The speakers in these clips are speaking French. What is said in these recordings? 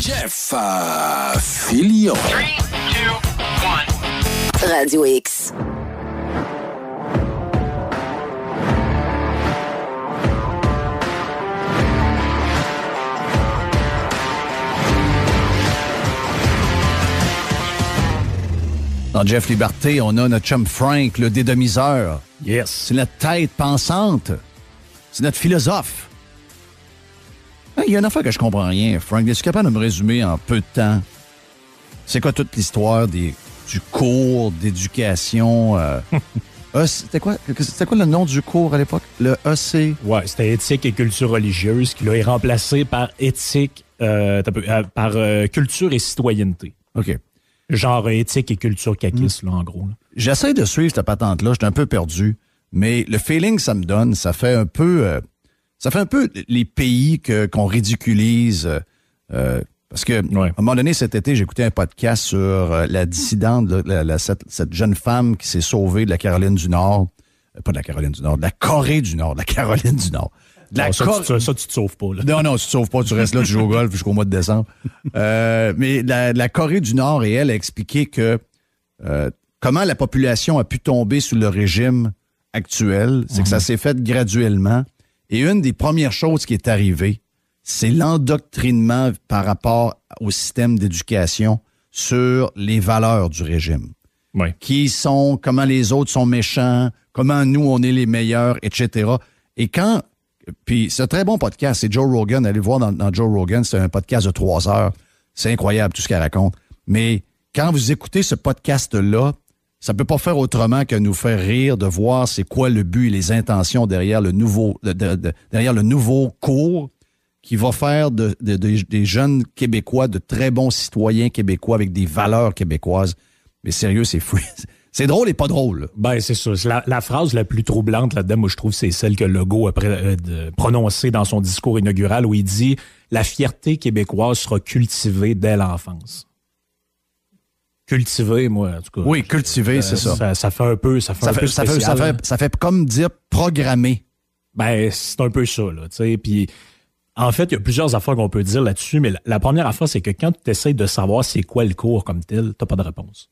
Jeff euh, Fillion. Radio X. Dans Jeff Liberté, on a notre chum Frank, le dédomiseur. Yes. C'est notre tête pensante. C'est notre philosophe. Hein, Il y a une affaire que je comprends rien. Frank, es-tu capable de me résumer en peu de temps? C'est quoi toute l'histoire des, du cours d'éducation? euh, E- C'était quoi, c'était quoi le nom du cours à l'époque? Le EC? Ouais, c'était éthique et culture religieuse qui est remplacé par éthique, euh, euh, par euh, culture et citoyenneté. OK. Genre éthique et culture caquiste, là, en gros. là. J'essaie de suivre cette patente-là. J'étais un peu perdu. Mais le feeling que ça me donne, ça fait un peu. Ça fait un peu les pays que, qu'on ridiculise. euh, euh, parce que, Ouais. à un moment donné, cet été, j'écoutais un podcast sur euh, la dissidente, là, la- la- cette, cette jeune femme qui s'est sauvée de la Caroline du Nord. Euh, pas de la Caroline du Nord, de la Corée du Nord, de la Caroline du Nord. De la ça, Cor- tu, ça, tu te sauves pas. Là. non, non, tu te sauves pas, tu restes là, tu joues au golf jusqu'au mois de décembre. Mais la, la Corée du Nord et elle a expliqué que comment la population a pu tomber sous le régime actuel, c'est que ça s'est fait graduellement. Et une des premières choses qui est arrivée, c'est l'endoctrinement par rapport au système d'éducation sur les valeurs du régime Ouais. qui sont, comment les autres sont méchants, comment nous, on est les meilleurs, etc. Et quand, puis c'est un très bon podcast, c'est Joe Rogan, allez le voir dans, dans Joe Rogan, c'est un podcast de trois heures, c'est incroyable tout ce qu'elle raconte. Mais quand vous écoutez ce podcast-là, ça peut pas faire autrement que nous faire rire de voir c'est quoi le but et les intentions derrière le nouveau, de- de- de- derrière le nouveau cours qui va faire de- de- de- des jeunes Québécois de très bons citoyens québécois avec des valeurs québécoises. Mais sérieux, c'est fou. C'est drôle et pas drôle. Ben, c'est ça. La, la phrase la plus troublante là-dedans, moi, je trouve, c'est celle que Legault a euh, prononcée dans son discours inaugural où il dit La fierté québécoise sera cultivée dès l'enfance. Cultivée, moi, en tout cas. Oui, cultiver, c'est ça. ça. Ça fait un peu. Ça fait Ça un fait, peu ça, fait, ça, hein. fait, ça fait comme dire programmer. Ben, c'est un peu ça, là, tu sais. Puis, en fait, il y a plusieurs affaires qu'on peut dire là-dessus, mais la, la première affaire, c'est que quand tu essaies de savoir c'est quoi le cours comme tel, t'as pas de réponse.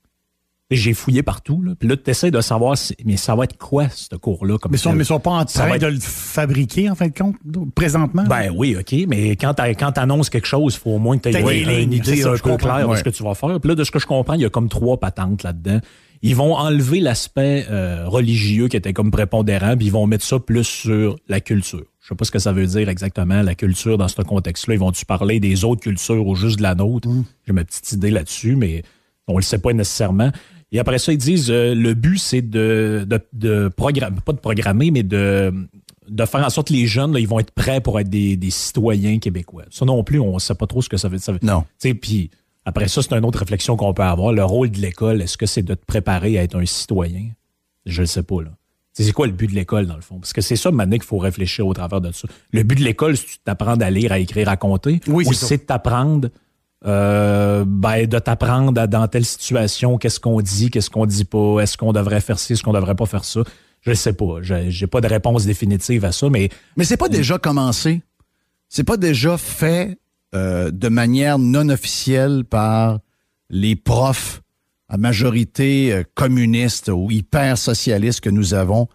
J'ai fouillé partout, là. Puis là, tu essaies de savoir, c'est- mais ça va être quoi, ce cours-là, comme Mais ils ils sont pas en train être- de le fabriquer, en fin de compte, présentement? Ben oui, OK, mais quand tu annonces quelque chose, il faut au moins que tu aies une, idée ça, un peu claire de ce que tu vas faire. Puis là, de ce que je comprends, il y a comme trois patentes là-dedans. Ils vont enlever l'aspect euh, religieux qui était comme prépondérant, puis ils vont mettre ça plus sur la culture. Je sais pas ce que ça veut dire exactement, la culture dans ce contexte-là. Ils vont-tu parler des autres cultures ou juste de la nôtre? J'ai ma petite idée là-dessus, mais on le sait pas nécessairement. Et après ça, ils disent euh, le but, c'est de, de, de programmer, pas de programmer, mais de, de faire en sorte que les jeunes, là, ils vont être prêts pour être des, des citoyens québécois. Ça non plus, on sait pas trop ce que ça veut dire. Non. Puis après ça, c'est une autre réflexion qu'on peut avoir. Le rôle de l'école, est-ce que c'est de te préparer à être un citoyen? Je le sais pas, là. C'est quoi le but de l'école, dans le fond? Parce que c'est ça, maintenant, qu'il faut réfléchir au travers de ça. Le but de l'école, c'est de t'apprendre à lire, à écrire, à compter? Oui, ou c'est ça. C'est de t'apprendre euh, ben, de t'apprendre dans telle situation, qu'est-ce qu'on dit, qu'est-ce qu'on dit pas, est-ce qu'on devrait faire ci, est-ce qu'on devrait pas faire ça? Je sais pas. J'ai pas de réponse définitive à ça, mais Mais c'est pas déjà commencé. C'est pas déjà fait euh, de manière non officielle par les profs à majorité euh, communiste ou hyper socialiste que nous avons.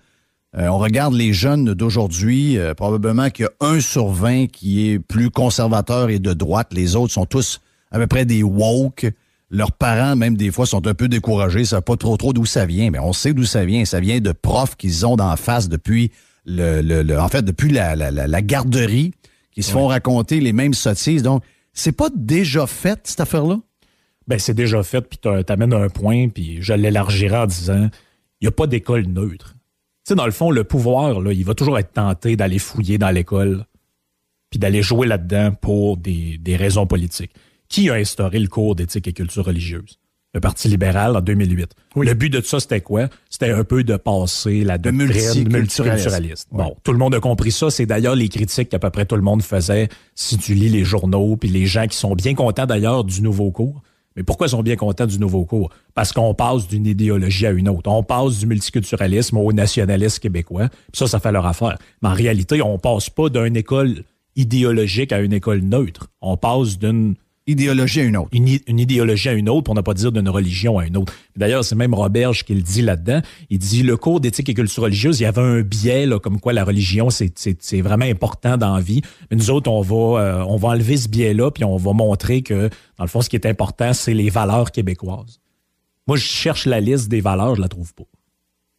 Euh, on regarde les jeunes d'aujourd'hui, euh, probablement qu'il y a un sur 20 qui est plus conservateur et de droite. Les autres sont tous à peu près des woke. Leurs parents, même des fois, sont un peu découragés. Ils savent pas trop trop d'où ça vient. Mais on sait d'où ça vient. Ça vient de profs qu'ils ont d'en face depuis le, le- le- en fait, depuis la, la- la- la garderie, qui se font raconter les mêmes sottises. Donc, c'est pas déjà fait, cette affaire-là? ben, c'est déjà fait, puis t'a- t'amènes un point, puis je l'élargirai en disant il n'y a pas d'école neutre. Tu sais, dans le fond, le pouvoir, là, il va toujours être tenté d'aller fouiller dans l'école, puis d'aller jouer là-dedans pour des, des raisons politiques. Qui a instauré le cours d'éthique et culture religieuse? Le Parti libéral en 2008. Le but de ça, c'était quoi? C'était un peu de passer la doctrine multiculturalisme. multiculturaliste. Bon, tout le monde a compris ça. C'est d'ailleurs les critiques qu'à peu près tout le monde faisait si tu lis les journaux, puis les gens qui sont bien contents d'ailleurs du nouveau cours. Mais pourquoi ils sont bien contents du nouveau cours? Parce qu'on passe d'une idéologie à une autre. On passe du multiculturalisme au nationalisme québécois. Puis ça, ça fait leur affaire. Mais en réalité, on passe pas d'une école idéologique à une école neutre. On passe d'une idéologie à une autre. Une, idéologie à une autre, pour ne pas dire d'une religion à une autre. D'ailleurs, c'est même Roberge qui le dit là-dedans. Il dit le cours d'éthique et culture religieuse, il y avait un biais là, comme quoi la religion, c'est vraiment important dans la vie. Mais nous autres, on va, euh, on va enlever ce biais-là, puis on va montrer que, dans le fond, ce qui est important, c'est les valeurs québécoises. Moi, je cherche la liste des valeurs, je la trouve pas.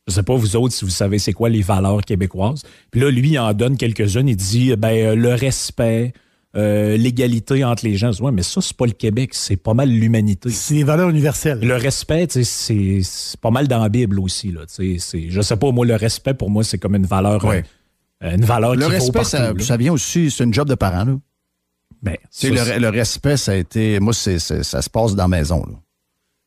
Je sais pas vous autres si vous savez c'est quoi les valeurs québécoises. Puis là, lui, il en donne quelques-unes. Il dit ben euh, le respect, euh, l'égalité entre les gens. Ouais, mais ça, c'est pas le Québec, c'est pas mal l'humanité. C'est les valeurs universelles. Le respect, c'est pas mal dans la Bible aussi. Là, je sais pas, moi, le respect, pour moi, c'est comme une valeur. Euh, une valeur le respect, ça, ça, vient aussi, c'est une job de parent. Là. Ben, le, le, respect, ça a été. Moi, c'est, ça se passe dans la maison. Là.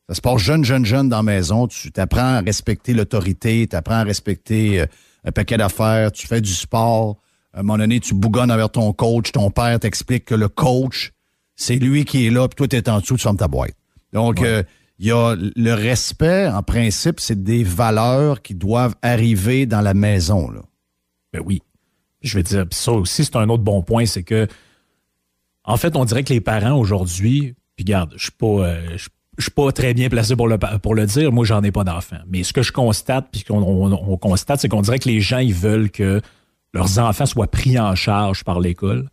Ça se passe jeune, jeune, jeune dans la maison. Tu t'apprends à respecter l'autorité, tu apprends à respecter euh, un paquet d'affaires, tu fais du sport. À un moment donné, tu bougonnes avec ton coach, ton père t'explique que le coach, c'est lui qui est là, puis toi, tu es en dessous, tu fermes ta boîte. Donc, il euh, y a le respect, en principe, c'est des valeurs qui doivent arriver dans la maison. Là. Ben oui. Je vais dire, ça aussi, c'est un autre bon point, c'est que, en fait, on dirait que les parents aujourd'hui, puis garde, je suis pas, euh, je suis pas très bien placé pour le, pour le dire. Moi, j'en ai pas d'enfants. Mais ce que je constate, puis qu'on on, constate, c'est qu'on dirait que les gens, ils veulent que leurs enfants soient pris en charge par l'école.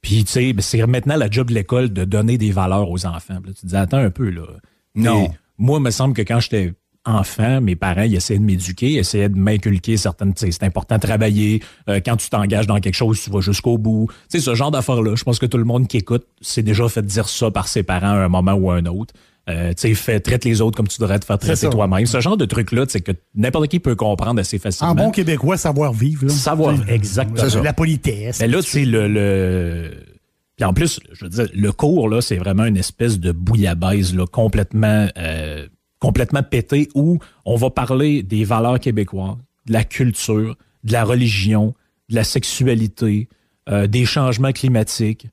Puis, tu sais, ben, c'est maintenant la job de l'école de donner des valeurs aux enfants. tu te dis, attends un peu, là. Non. moi, il me semble que quand j'étais enfant, mes parents, ils essayaient de m'éduquer, essayaient de m'inculquer certaines, tu sais, c'est important de travailler. Euh, quand tu t'engages dans quelque chose, tu vas jusqu'au bout. Tu sais, ce genre d'affaires-là, je pense que tout le monde qui écoute s'est déjà fait dire ça par ses parents à un moment ou à un autre. Euh, tu sais, traite les autres comme tu devrais te faire traiter toi-même. Ce genre de truc-là, c'est que n'importe qui peut comprendre assez facilement. En bon québécois, savoir vivre. Savoir, exactement. La politesse. Mais là, tu sais, le, le... Puis en plus, je veux dire, le cours, là, c'est vraiment une espèce de bouillabaisse, là, complètement, euh, complètement pété, où on va parler des valeurs québécoises, de la culture, de la religion, de la sexualité, euh, des changements climatiques,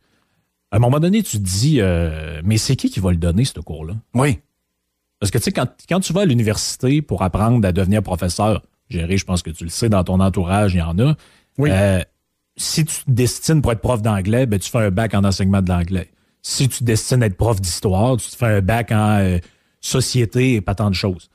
à un moment donné, tu te dis, euh, mais c'est qui qui va le donner, ce cours-là? Oui. Parce que, tu sais, quand, quand, tu vas à l'université pour apprendre à devenir professeur, Jerry, je pense que tu le sais, dans ton entourage, il y en a. Oui. Euh, si tu te destines pour être prof d'anglais, ben, tu fais un bac en enseignement de l'anglais. Si tu te destines à être prof d'histoire, tu te fais un bac en euh, société et pas tant de choses.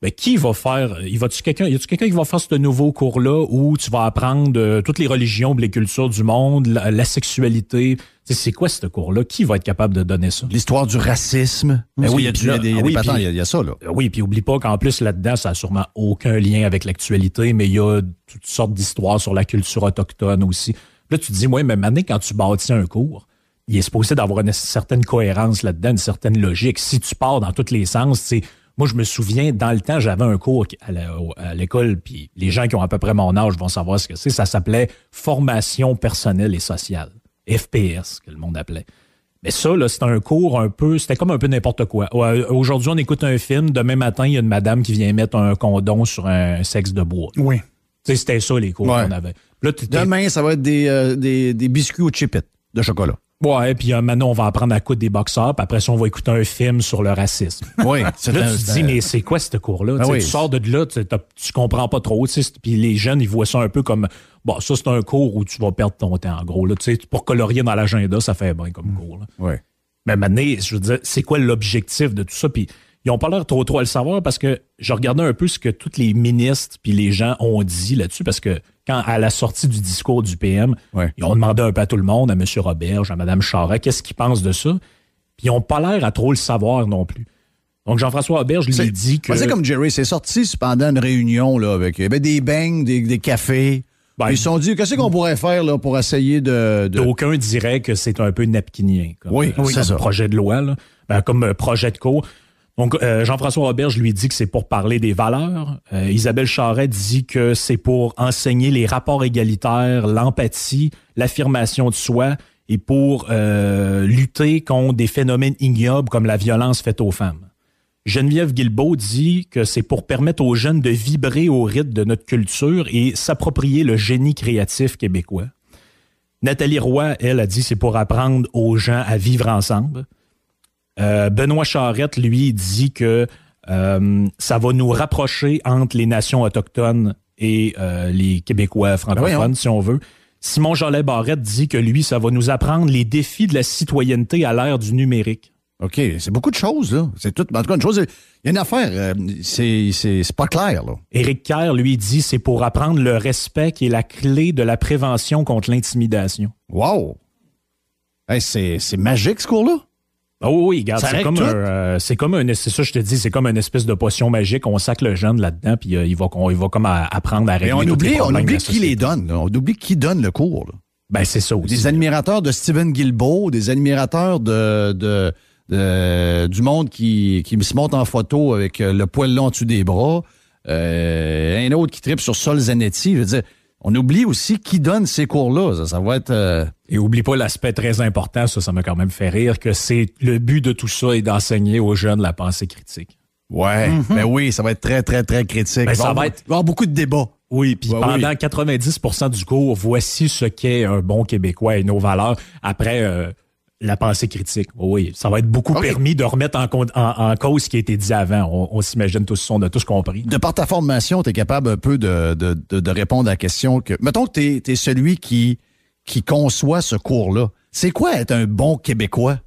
Mais ben, qui va faire, il va-tu quelqu'un, y a-tu quelqu'un qui va faire ce nouveau cours-là où tu vas apprendre toutes les religions, les cultures du monde, la sexualité, c'est quoi ce cours-là? Qui va être capable de donner ça? L'histoire du racisme. Ben oui, il y a, des, il y a, ça. Là. Euh, oui, puis oublie pas qu'en plus, là-dedans, ça n'a sûrement aucun lien avec l'actualité, mais il y a toutes sortes d'histoires sur la culture autochtone aussi. Là, tu te dis, moi, même année, quand tu bâtis un cours, il est supposé d'avoir une certaine cohérence là-dedans, une certaine logique. Si tu pars dans tous les sens, c'est moi, je me souviens, dans le temps, j'avais un cours à l'école, puis les gens qui ont à peu près mon âge vont savoir ce que c'est. Ça s'appelait Formation personnelle et sociale. FPS, que le monde appelait. Mais ça, là, c'était un cours un peu, c'était comme un peu n'importe quoi. Aujourd'hui, on écoute un film, demain matin, il y a une madame qui vient mettre un condom sur un sexe de bois. Oui. C'était ça, les cours qu'on avait. Demain, ça va être des, euh, des, des biscuits au chipit de chocolat. Ouais, puis euh, maintenant, on va apprendre à coudre des boxeurs, puis après ça, on va écouter un film sur le racisme. Oui. là, tu te dis, mais c'est quoi ce cours-là? Ah tu sors de là, tu comprends pas trop, puis les jeunes, ils voient ça un peu comme, bon, ça, c'est un cours où tu vas perdre ton temps, en gros. Là, pour colorier dans l'agenda, ça fait bien comme cours. Oui. Mais maintenant, je veux dire, c'est quoi l'objectif de tout ça? Puis ils n'ont pas l'air trop trop à le savoir parce que je regardais un peu ce que tous les ministres puis les gens ont dit là-dessus parce que quand à la sortie du discours du PM, ils ont demandé un peu à tout le monde, à M. Roberge, à Mme Charest, qu'est-ce qu'ils pensent de ça? Puis ils n'ont pas l'air à trop le savoir non plus. Donc Jean-François Roberge lui a dit que. C'est comme Jerry, c'est sorti pendant une réunion là, avec des beignes, des, cafés. Ben, ils se sont dit, qu'est-ce qu'on pourrait faire là, pour essayer de. D'aucuns diraient que c'est un peu napkinien. Comme, oui, euh, c'est ça. projet de loi, là. Ben, comme euh, projet de cours. Donc, euh, Jean-François Roberge lui dit que c'est pour parler des valeurs. Euh, Isabelle Charret dit que c'est pour enseigner les rapports égalitaires, l'empathie, l'affirmation de soi et pour euh, lutter contre des phénomènes ignobles comme la violence faite aux femmes. Geneviève Guilbeault dit que c'est pour permettre aux jeunes de vibrer au rythme de notre culture et s'approprier le génie créatif québécois. Nathalie Roy, elle, a dit c'est pour apprendre aux gens à vivre ensemble. Euh, Benoît Charette, lui, dit que euh, ça va nous rapprocher entre les nations autochtones et euh, les Québécois francophones, ben si on veut. Simon Jolet Barrette dit que lui, ça va nous apprendre les défis de la citoyenneté à l'ère du numérique. OK, c'est beaucoup de choses, là. C'est tout. En tout cas, une chose, il y a une affaire, euh, c'est, pas clair, là. Éric Kerr, lui, dit c'est pour apprendre le respect qui est la clé de la prévention contre l'intimidation. Wow! Hey, c'est, c'est magique, ce cours-là. Ah oui, oui, regarde, c'est comme, euh, c'est comme un, c'est ça, je te dis, c'est comme une espèce de potion magique. On sac le jeune là-dedans, puis euh, il va, il va comme à- apprendre à régler Mais on oublie, on oublie qui les donne, là. On oublie qui donne le cours, là. Ben, c'est ça aussi. Des admirateurs de Steven Guilbeault, des admirateurs de, de, de- du monde qui, qui se monte en photo avec euh, le poil long en dessous des bras. Euh, un autre qui tripe sur Sol Zanetti. Je veux dire, on oublie aussi qui donne ces cours-là. Ça, ça va être... euh, Et oublie pas l'aspect très important, ça, ça m'a quand même fait rire, que c'est le but de tout ça est d'enseigner aux jeunes la pensée critique. Ouais, ben oui, ça va être très, très, très critique. Ben, il, va ça va être- il va y avoir beaucoup de débats. Oui, puis Ouais, pendant oui. 90% du cours, voici ce qu'est un bon Québécois et nos valeurs. Après, euh, la pensée critique. Oui, ça va être beaucoup permis de remettre en, compte- en, en cause ce qui a été dit avant. On, on s'imagine tous, on a tous compris. De par ta formation, tu es capable un peu de, de, de, de répondre à la question que... Mettons que tu es, celui qui, qui conçoit ce cours-là. C'est quoi être un bon Québécois?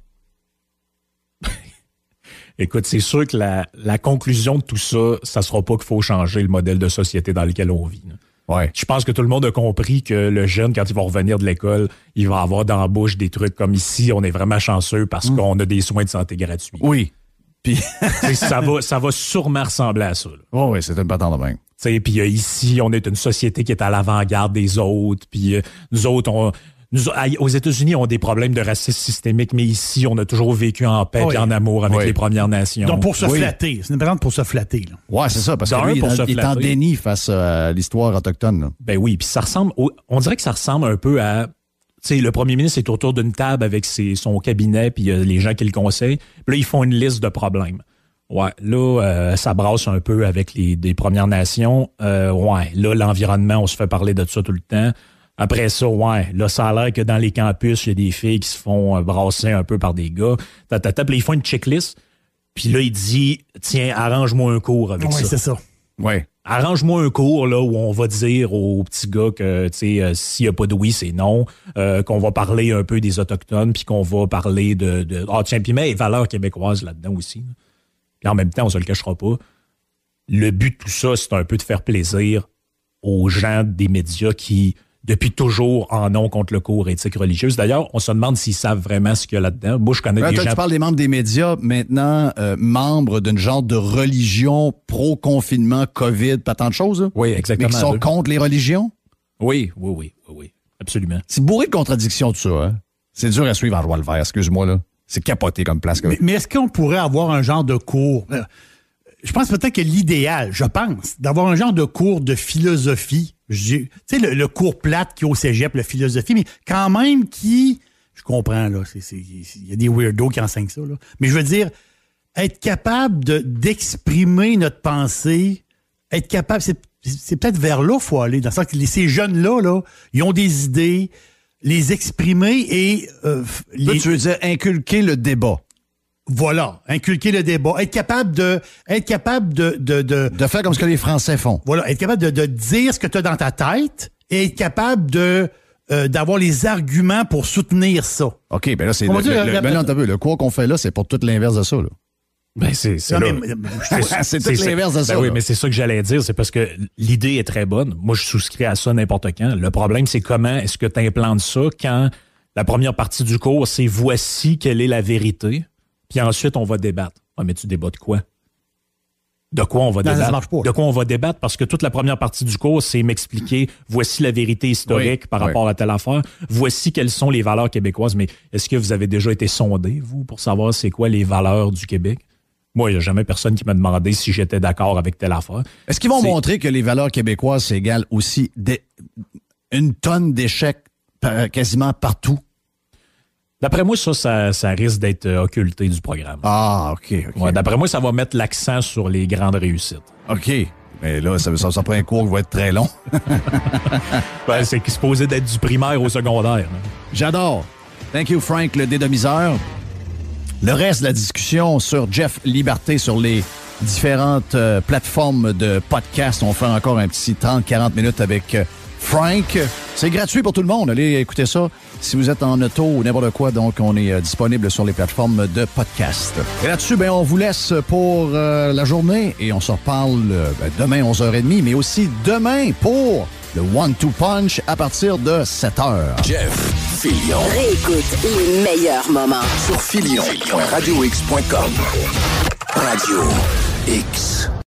Écoute, c'est sûr que la, la conclusion de tout ça, ça sera pas qu'il faut changer le modèle de société dans lequel on vit. là. Ouais. Je pense que tout le monde a compris que le jeune, quand il va revenir de l'école, il va avoir dans la bouche des trucs comme ici, on est vraiment chanceux parce qu'on a des soins de santé gratuits. Oui. Puis, ça, va, ça va sûrement ressembler à ça. oh, oui, c'est une patente de même. Puis euh, ici, on est une société qui est à l'avant-garde des autres. Puis euh, nous autres, on, nous, aux États-Unis, on a des problèmes de racisme systémique, mais ici, on a toujours vécu en paix Oui. et en amour avec Oui. les Premières Nations. Donc, pour se Oui. flatter. C'est une présente pour se flatter. Là. Ouais, c'est ça, parce que lui, il, pour est se en- il est en flatter. déni face à l'histoire autochtone. là. Ben oui, puis ça ressemble, au- on dirait que ça ressemble un peu à, tu sais, le premier ministre est autour d'une table avec ses, son cabinet puis euh, les gens qui le conseillent. Puis là, ils font une liste de problèmes. Ouais, là, euh, ça brasse un peu avec les des Premières Nations. Euh, ouais, là, l'environnement, on se fait parler de ça tout le temps. Après ça, ouais, là, ça a l'air que dans les campus, il y a des filles qui se font euh, brasser un peu par des gars. Là, ils font une checklist. Puis là, il dit, tiens, arrange-moi un cours avec Oui, ça c'est ça. Ouais. arrange-moi un cours là où on va dire aux petits gars que tu sais euh, s'il y a pas de oui c'est non euh, qu'on va parler un peu des autochtones puis qu'on va parler de de ah tiens puis mets les valeurs québécoises là-dedans aussi là. puis en même temps on se le cachera pas le but de tout ça c'est un peu de faire plaisir aux gens des médias qui depuis toujours en ont contre le cours éthique religieuse. D'ailleurs, on se demande s'ils savent vraiment ce qu'il y a là-dedans. Moi, je connais des toi, gens... tu parles des membres des médias, maintenant euh, membres d'une genre de religion pro-confinement, COVID, pas tant de choses. là, Oui, mais exactement. qui sont contre les religions? Oui, oui, oui, oui, oui. Absolument. C'est bourré de contradictions, tout ça. Hein? C'est dur à suivre en roi le vert, excuse-moi. là. C'est capoté comme place. que- Mais, mais est-ce qu'on pourrait avoir un genre de cours? Je pense peut-être que l'idéal, je pense, d'avoir un genre de cours de philosophie. Tu sais, le, le cours plate qui est au cégep, la philosophie, mais quand même qui. Je comprends, là. Il y a des weirdos qui enseignent ça, là. Mais je veux dire, être capable de- d'exprimer notre pensée, être capable, c'est peut-être vers là qu'il faut aller. Dans le sens que ces jeunes-là, là, ils ont des idées, les exprimer et euh, Là, les, tu veux dire inculquer le débat. Voilà, inculquer le débat, être capable de, être capable de, de, de De faire comme ce que les Français font. voilà, être capable de, de dire ce que tu as dans ta tête et être capable de euh, d'avoir les arguments pour soutenir ça. OK, ben là, c'est le, le- la- ben là, t'as vu, le cours qu'on fait là, c'est pour tout l'inverse de ça. Là. Ben, c'est c'est tout ça. l'inverse de ça. Ben oui, là. mais c'est ça que j'allais dire. C'est parce que l'idée est très bonne. Moi, je souscris à ça n'importe quand. Le problème, c'est comment est-ce que tu implantes ça quand la première partie du cours, c'est voici quelle est la vérité. Puis ensuite, on va débattre. Ah, mais tu débats de quoi? De quoi on va Non, débattre? De quoi on va débattre? Parce que toute la première partie du cours, c'est m'expliquer voici la vérité historique Oui, par oui. rapport à telle affaire. Voici quelles sont les valeurs québécoises. Mais est-ce que vous avez déjà été sondé, vous, pour savoir c'est quoi les valeurs du Québec? Moi, il n'y a jamais personne qui m'a demandé si j'étais d'accord avec telle affaire. Est-ce qu'ils vont montrer que les valeurs québécoises, c'est égal aussi des- une tonne d'échecs par- quasiment partout? D'après moi, ça, ça, ça risque d'être euh, occulté du programme. Ah, OK, OK. Ouais, D'après moi, ça va mettre l'accent sur les grandes réussites. OK. Mais là, ça, ça, ça prend un cours qui va être très long. Ben, c'est supposé d'être du primaire au secondaire. hein. J'adore. Thank you, Frank, le dédomiseur. Le reste de la discussion sur Jeff Liberté sur les différentes euh, plateformes de podcast. On fait encore un petit 30-40 minutes avec euh, Frank. C'est gratuit pour tout le monde. Allez écouter ça si vous êtes en auto ou n'importe quoi. Donc, on est euh, disponible sur les plateformes de podcast. Et là-dessus, ben, on vous laisse pour euh, la journée et on se reparle euh, ben, demain 11h30, mais aussi demain pour le One-Two Punch à partir de 7h. Jeff Filion. Réécoute les meilleurs moments. Sur Filion. RadioX.com. Radio X.